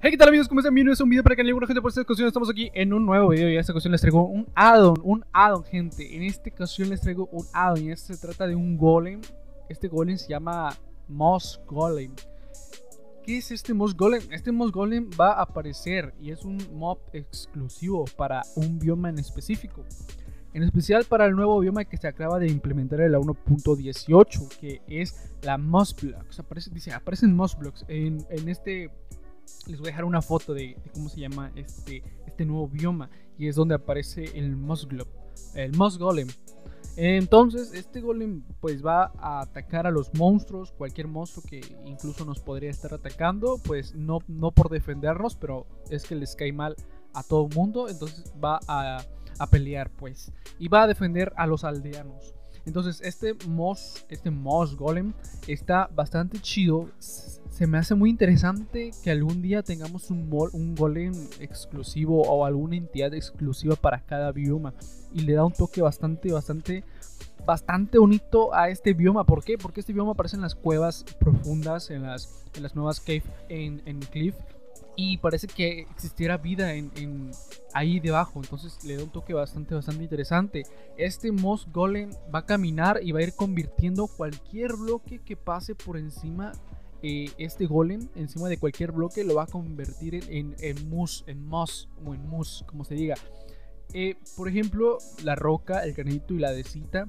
Hey, ¿qué tal amigos? ¿Cómo están? Bienvenidos a un video para que alguna gente por esta ocasión estamos aquí en un nuevo video y en esta ocasión les traigo un addon, un addon gente. En esta ocasión les traigo un addon y este se trata de un golem. Este golem se llama Moss Golem. ¿Qué es este Moss Golem? Este Moss Golem va a aparecer y es un mob exclusivo para un bioma en específico. En especial para el nuevo bioma que se acaba de implementar en la 1.18, que es la Moss Blocks. Dice, aparecen Moss Blocks en, en este les voy a dejar una foto de, cómo se llama este, este nuevo bioma y es donde aparece el Musglob, el Golem. Entonces, este golem pues va a atacar a los monstruos, cualquier monstruo que incluso nos podría estar atacando, pues no, no por defendernos, pero es que les cae mal a todo el mundo, entonces va a, a pelear pues y va a defender a los aldeanos. Entonces, este Moss, este Moss Golem está bastante chido se me hace muy interesante que algún día tengamos un, un golem exclusivo o alguna entidad exclusiva para cada bioma. Y le da un toque bastante, bastante, bastante bonito a este bioma. ¿Por qué? Porque este bioma aparece en las cuevas profundas, en las, en las nuevas cave en, en Cliff. Y parece que existiera vida en, ahí debajo. Entonces le da un toque bastante, bastante interesante. Este Moss Golem va a caminar y va a ir convirtiendo cualquier bloque que pase por encima eh, este golem encima de cualquier bloque lo va a convertir en, en, mus, en moss, como en mus, como se diga. Eh, por ejemplo, la roca, el granito y la decita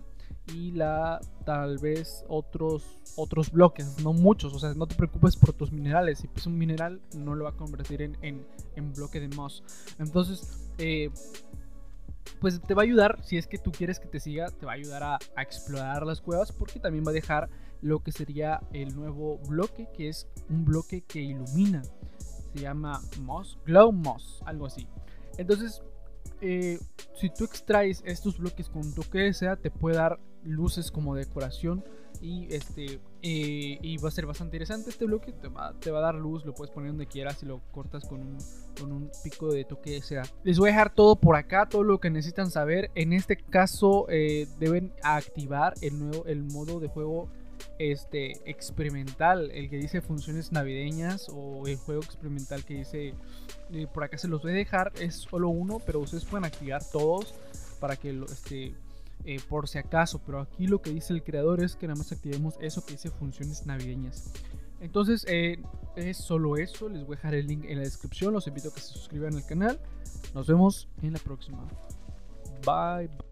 y la tal vez otros otros bloques, no muchos, o sea, no te preocupes por tus minerales, si es un mineral no lo va a convertir en, en, bloque de moss. Entonces, eh, pues te va a ayudar, si es que tú quieres que te siga, te va a ayudar a, explorar las cuevas porque también va a dejar lo que sería el nuevo bloque, que es un bloque que ilumina. Se llama Moss, Glow Moss, algo así. Entonces, eh, si tú extraes estos bloques con un toque de seda, te puede dar luces como decoración y este y va a ser bastante interesante. Este bloque te va, te va, a dar luz lo puedes poner donde quieras y lo cortas con un, con un pico de toque de les voy a dejar todo por acá todo lo que necesitan saber. En este caso eh, deben activar el nuevo el modo de juego este experimental, el que dice funciones navideñas o el juego experimental que dice eh, por acá se los voy a dejar, es solo uno, pero ustedes pueden activar todos para que lo este eh, por si acaso, pero aquí lo que dice el creador es que nada más activemos eso que dice funciones navideñas. Entonces eh, es solo eso, les voy a dejar el link en la descripción, los invito a que se suscriban al canal. Nos vemos en la próxima. Bye.